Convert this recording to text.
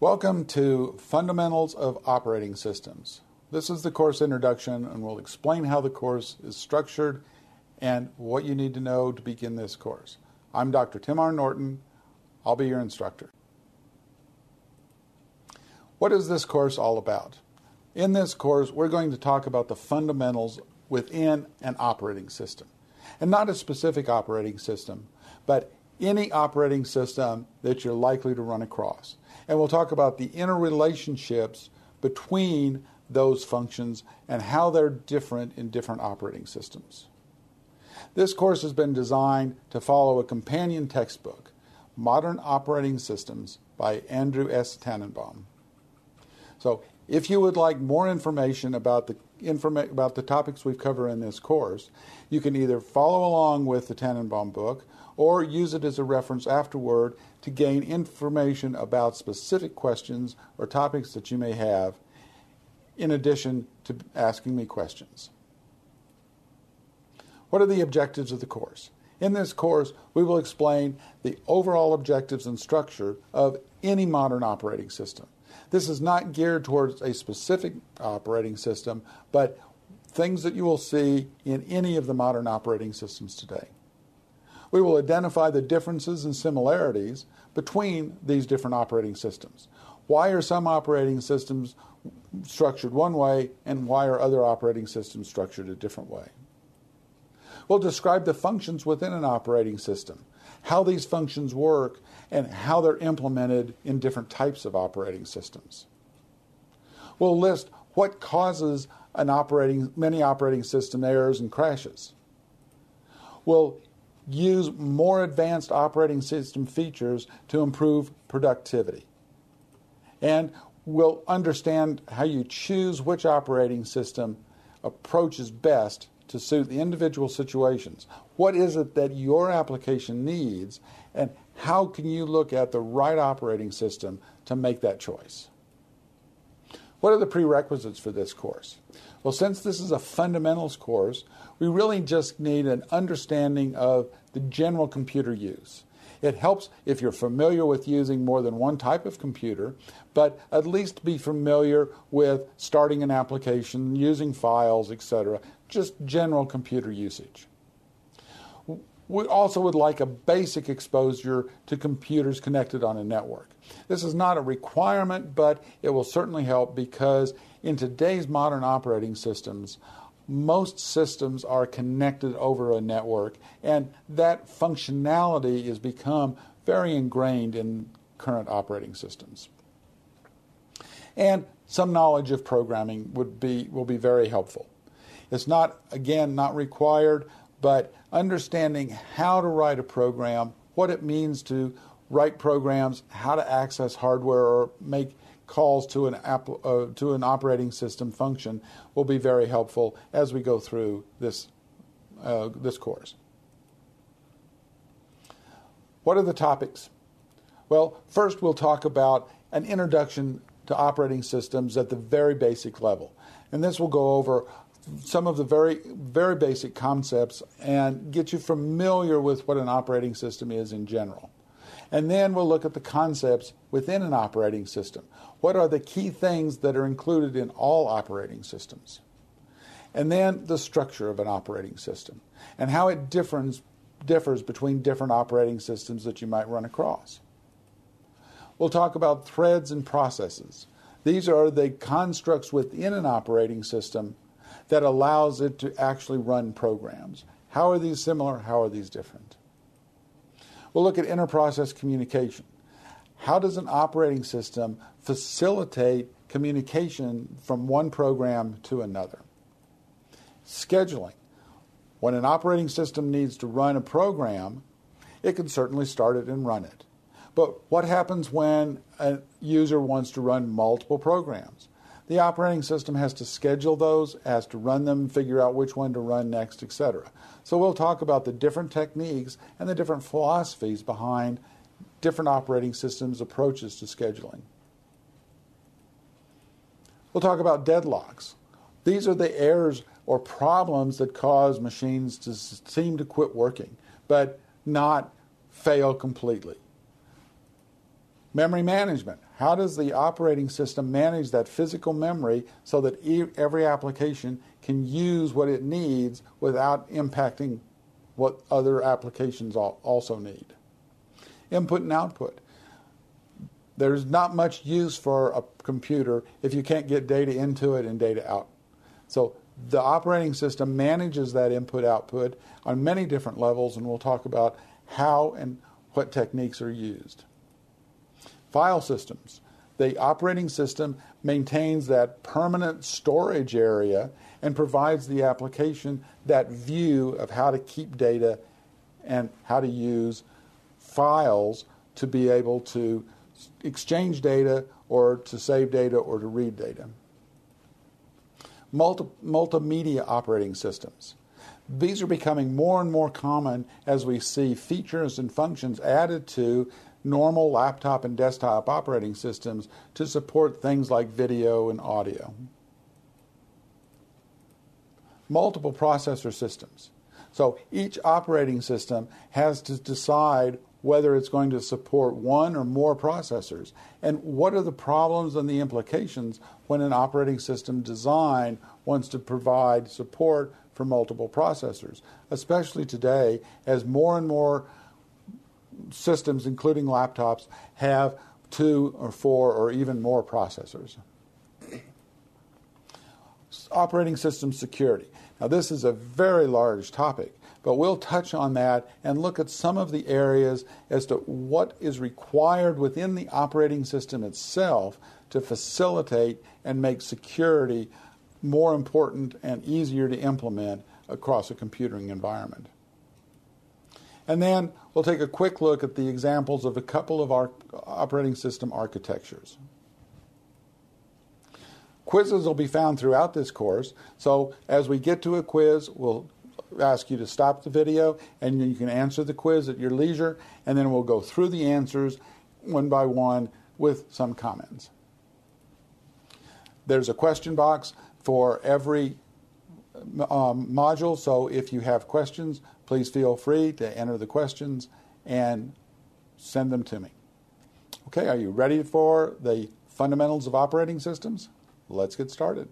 Welcome to Fundamentals of Operating Systems. This is the course introduction, and we'll explain how the course is structured and what you need to know to begin this course. I'm Dr. Tim R. Norton. I'll be your instructor. What is this course all about? In this course, we're going to talk about the fundamentals within an operating system. And not a specific operating system, but any operating system that you're likely to run across and we'll talk about the interrelationships between those functions and how they're different in different operating systems. This course has been designed to follow a companion textbook, Modern Operating Systems by Andrew S. Tanenbaum. So, if you would like more information about the informa- about the topics we've covered in this course, you can either follow along with the Tanenbaum book or use it as a reference afterward to gain information about specific questions or topics that you may have, in addition to asking me questions. What are the objectives of the course? In this course, we will explain the overall objectives and structure of any modern operating system. This is not geared towards a specific operating system, but things that you will see in any of the modern operating systems today. We will identify the differences and similarities between these different operating systems. Why are some operating systems structured one way and why are other operating systems structured a different way? We'll describe the functions within an operating system, how these functions work, and how they're implemented in different types of operating systems. We'll list what causes an operating, many operating system errors and crashes. We'll use more advanced operating system features to improve productivity. And we'll understand how you choose which operating system approaches best to suit the individual situations. What is it that your application needs, and how can you look at the right operating system to make that choice? What are the prerequisites for this course? Well, since this is a fundamentals course, we really just need an understanding of the general computer use. It helps if you're familiar with using more than one type of computer, but at least be familiar with starting an application, using files, etc., just general computer usage. We also would like a basic exposure to computers connected on a network. This is not a requirement, but it will certainly help because in today's modern operating systems, most systems are connected over a network, and that functionality has become very ingrained in current operating systems. And some knowledge of programming would be will be very helpful. It's not again not required, but understanding how to write a program, what it means to write programs, how to access hardware or make calls to an, app, uh, to an operating system function will be very helpful as we go through this, uh, this course. What are the topics? Well, first we'll talk about an introduction to operating systems at the very basic level. And this will go over some of the very, very basic concepts and get you familiar with what an operating system is in general. And then we'll look at the concepts within an operating system. What are the key things that are included in all operating systems? And then the structure of an operating system and how it differs, differs between different operating systems that you might run across. We'll talk about threads and processes. These are the constructs within an operating system that allows it to actually run programs. How are these similar? How are these different? We'll look at interprocess communication. How does an operating system facilitate communication from one program to another? Scheduling. When an operating system needs to run a program, it can certainly start it and run it. But what happens when a user wants to run multiple programs? The operating system has to schedule those, has to run them, figure out which one to run next, etc. So we'll talk about the different techniques and the different philosophies behind different operating systems' approaches to scheduling. We'll talk about deadlocks. These are the errors or problems that cause machines to seem to quit working, but not fail completely. Memory management. How does the operating system manage that physical memory so that every application can use what it needs without impacting what other applications also need? Input and output. There's not much use for a computer if you can't get data into it and data out. So the operating system manages that input output on many different levels, and we'll talk about how and what techniques are used. File systems. The operating system maintains that permanent storage area and provides the application that view of how to keep data and how to use files to be able to exchange data or to save data or to read data. Multi- multimedia operating systems. These are becoming more and more common as we see features and functions added to normal laptop and desktop operating systems to support things like video and audio. Multiple processor systems. So each operating system has to decide whether it's going to support one or more processors, and what are the problems and the implications when an operating system design wants to provide support for multiple processors, especially today as more and more systems, including laptops, have two or four or even more processors. Operating system security. Now, this is a very large topic, but we'll touch on that and look at some of the areas as to what is required within the operating system itself to facilitate and make security more important and easier to implement across a computing environment. And then we'll take a quick look at the examples of a couple of our operating system architectures. Quizzes will be found throughout this course, so as we get to a quiz, we'll ask you to stop the video and you can answer the quiz at your leisure, and then we'll go through the answers one by one with some comments. There's a question box for every um, module, so if you have questions, please feel free to enter the questions and send them to me. Okay, are you ready for the fundamentals of operating systems? Let's get started.